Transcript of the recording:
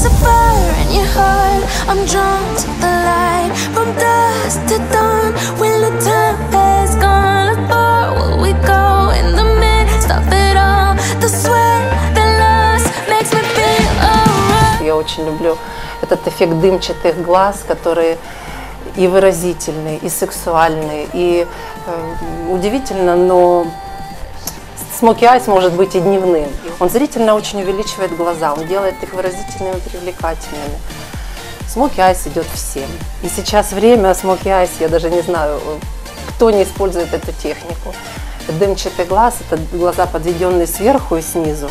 There's a fire in your heart. I'm drawn to the light. From dusk to dawn, when the time has gone, how far will we go in the midst of it all? The sweat, the loss makes me feel alright. Я очень люблю этот эффект дымчатых глаз, который и выразительный, и сексуальный, и э, удивительно, но смоки айс может быть и дневным. Он зрительно очень увеличивает глаза, он делает их выразительными и привлекательными. Смоки айс идет всем. И сейчас время смоки айс, я даже не знаю, кто не использует эту технику. Дымчатый глаз – это глаза, подведенные сверху и снизу.